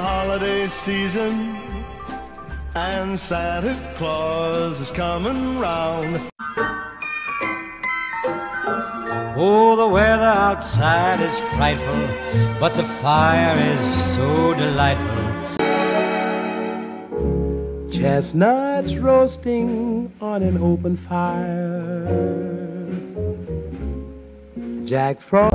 holiday season, and Santa Claus is coming round. Oh, the weather outside is frightful, but the fire is so delightful. Chestnuts roasting on an open fire. Jack Frost.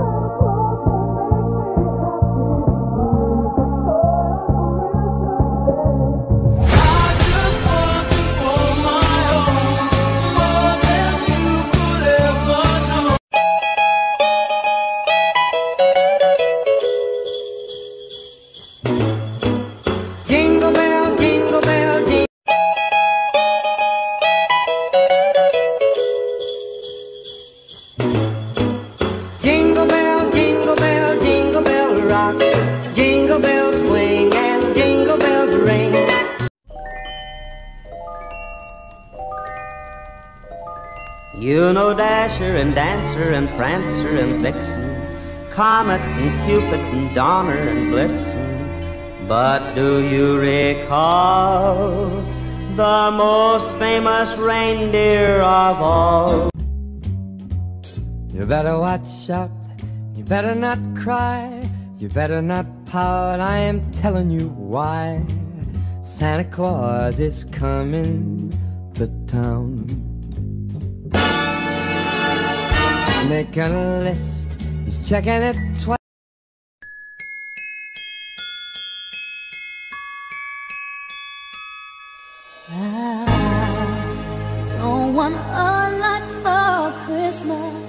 You know Dasher and Dancer and Prancer and Vixen, Comet and Cupid and Donner and Blitzen. But do you recall the most famous reindeer of all? You better watch out, you better not cry, you better not pout, I am telling you why. Santa Claus is coming to town. Making a list, he's checking it twice. I Don't want a lot for Christmas.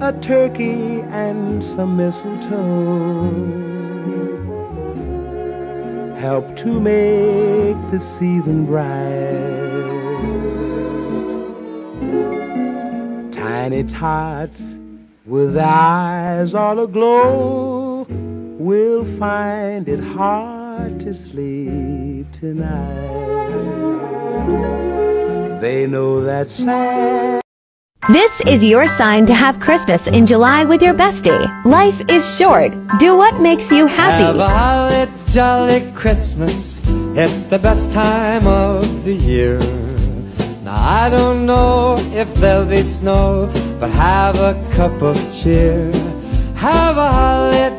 a turkey and some mistletoe help to make the season bright. Tiny tots with eyes all aglow will find it hard to sleep tonight. They know that Santa. This is your sign to have Christmas in July with your bestie. Life is short. Do what makes you happy. Have a holly jolly Christmas. It's the best time of the year. Now I don't know if there'll be snow, but have a cup of cheer. Have a holly